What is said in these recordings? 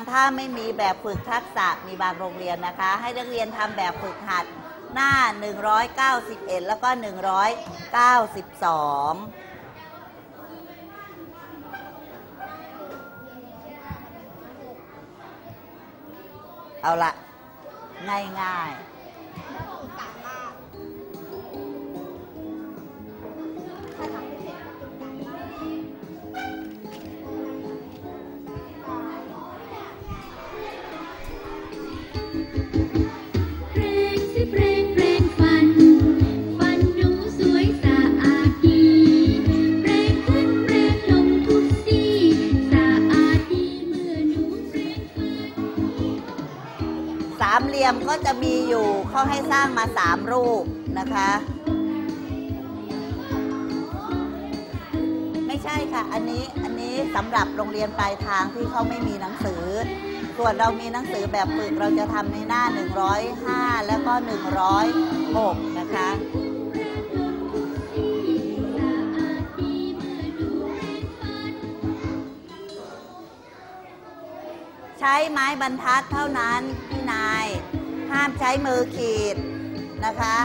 ลายทางถ้าไม่มีแบบฝึกทักษะมีบางโรงเรียนนะคะ ให้นักเรียนทำแบบฝึกหัดหน้า 191 แล้วก็ 192เอาละง่ายๆ ยมก็จะมีอยู่เขาให้สร้างมาสามรูปนะคะ ไม่ใช่ค่ะ อันนี้อันนี้สำหรับโรงเรียนปลายทางที่เขาไม่มีหนังสือ ส่วนเรามีหนังสือแบบฝึกเราจะทำในหน้า 105 แล้วก็ 106 นะคะใช้ไม้บรรทัดเท่านั้นพี่นาย ห้ามใช้มือขีดนะคะ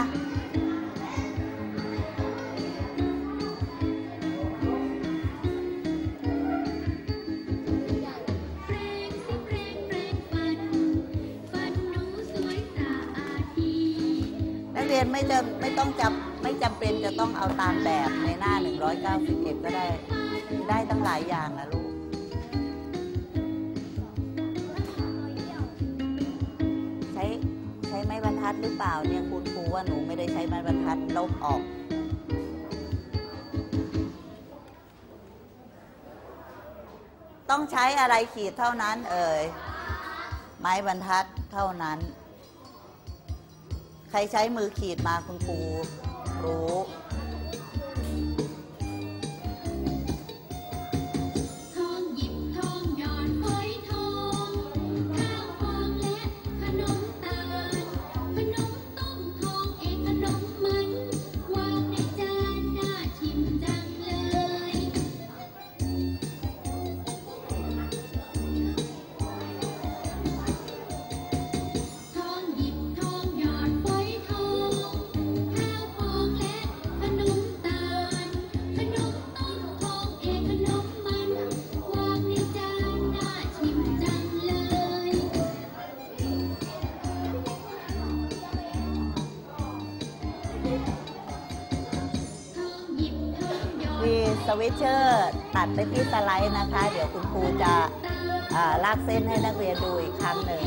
นักเรียนไม่จะไม่ต้องจำไม่จำเป็นจะต้องเอาตามแบบในหน้า 197ก็ได้ ได้ตั้งหลายอย่างนะลูก ล่าเนี่ยคุณครูว่าหนูไม่ได้ใช้ไม้บรรทัดลบออก ต้องใช้อะไรขีดเท่านั้น เอ่ยไม้บรรทัดเท่านั้น ใครใช้มือขีดมาคุณครูรู้ สวิตเชอร์ตัดไปที่สไลด์นะคะ เดี๋ยวคุณครูจะลากเส้นให้นักเรียนดูอีกครั้งหนึ่ง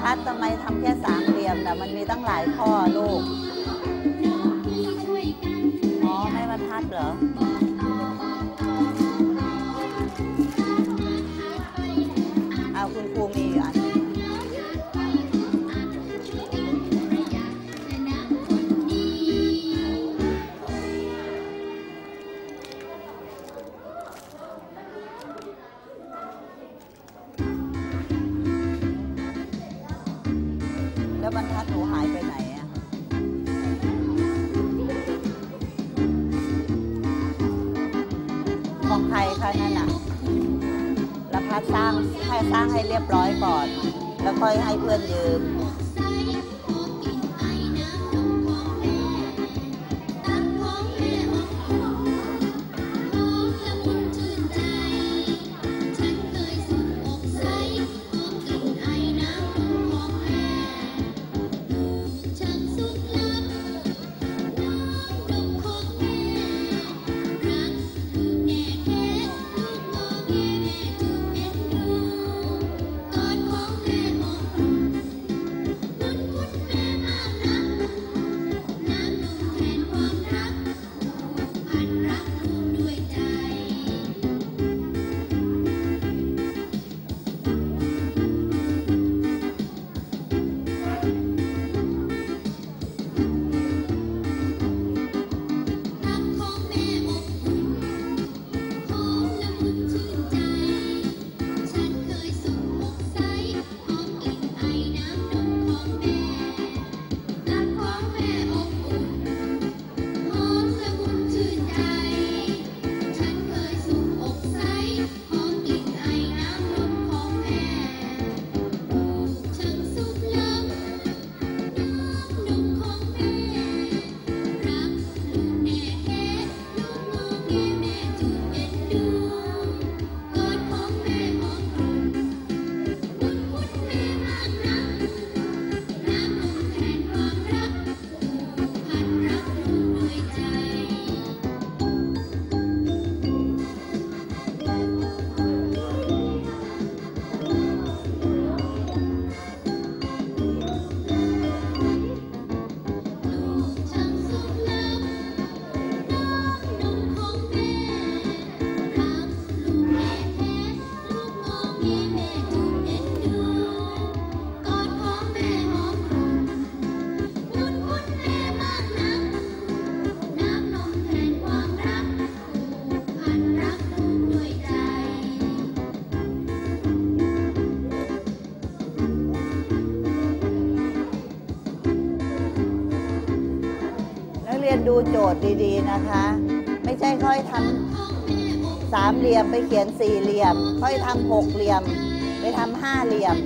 พัดทำไมทำแค่สามเหลี่ยมแต่มันมีตั้งหลายข้อลูก แล้วบรรทัดหนูหายไปไหนอะของใครคะนั่นอะแล้วพัดสร้างให้สร้างให้เรียบร้อยก่อน แล้วค่อยให้เพื่อนยืม รียนดูโจทย์ดีๆนะคะ ไม่ใช่ค่อยทำสามเหลี่ยมไปเขียนสี่เหลี่ยม ค่อยทำหกเหลี่ยม ไปทำห้าเหลี่ยม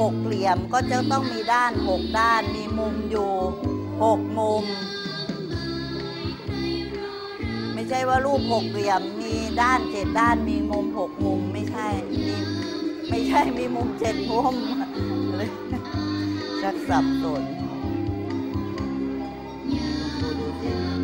หกเหลี่ยมก็จะต้องมีด้านหกด้านมีมุมอยู่หกมุม ไม่ใช่ว่ารูปหกเหลี่ยมมีด้านเจ็ดด้านมีมุมหกมุมไม่ใช่มีไม่ใช่มีมุมเจ็ดมุมชักสับสนดูดูดิ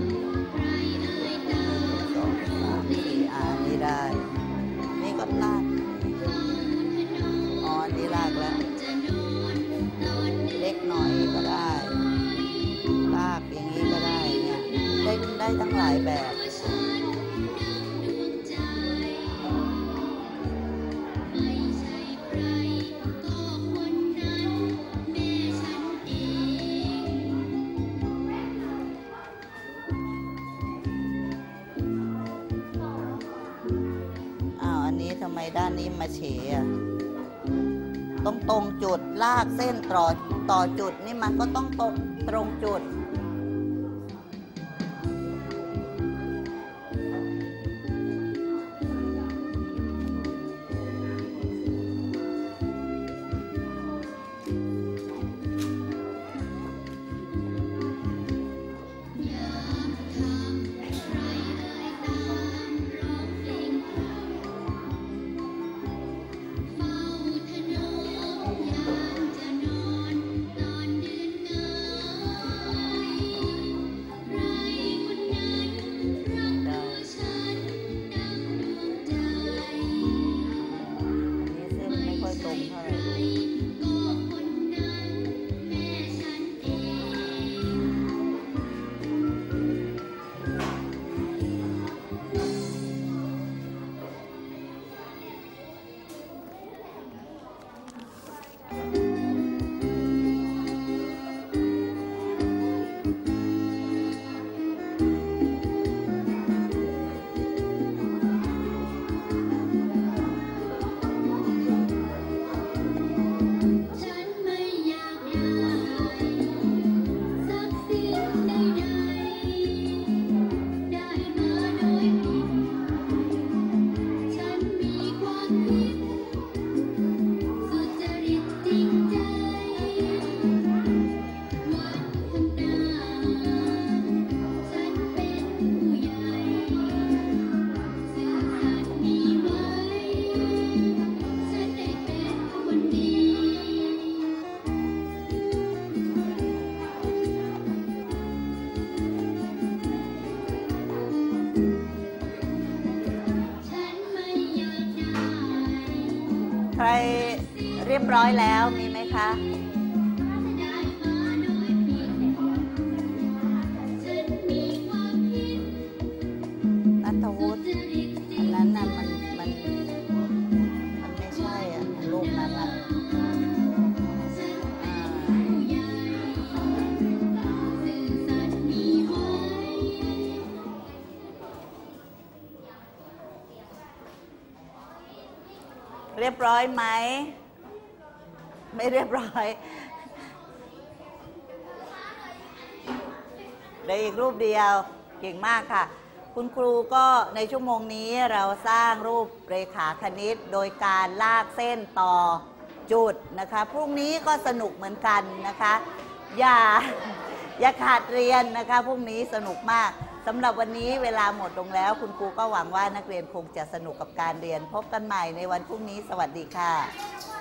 ได้ทั้งหลายแบบทำไมด้านนี้มาเฉะต้องตรงจุดลากเส้นต่อต่อจุดนี่มันก็ต้องตรงตรงจุด รียบร้อยแล้วมีไหมคะนัทวุฒิอันนั้นน่ะมันมันมันไม่ใช่อะรูปนั้นอะเรียบร้อยไหม ไม่เรียบร้อยเหลืออีกรูปเดียวเก่งมากค่ะ คุณครูก็ในชั่วโมงนี้เราสร้างรูปเรขาคณิต โดยการลากเส้นต่อจุดนะคะ พรุ่งนี้ก็สนุกเหมือนกันนะคะ อย่าอย่าขาดเรียนนะคะ พรุ่งนี้สนุกมากสำหรับวันนี้เวลาหมดลงแล้ว คุณครูก็หวังว่านักเรียนคงจะสนุกกับการเรียน พบกันใหม่ในวันพรุ่งนี้ สวัสดีค่ะ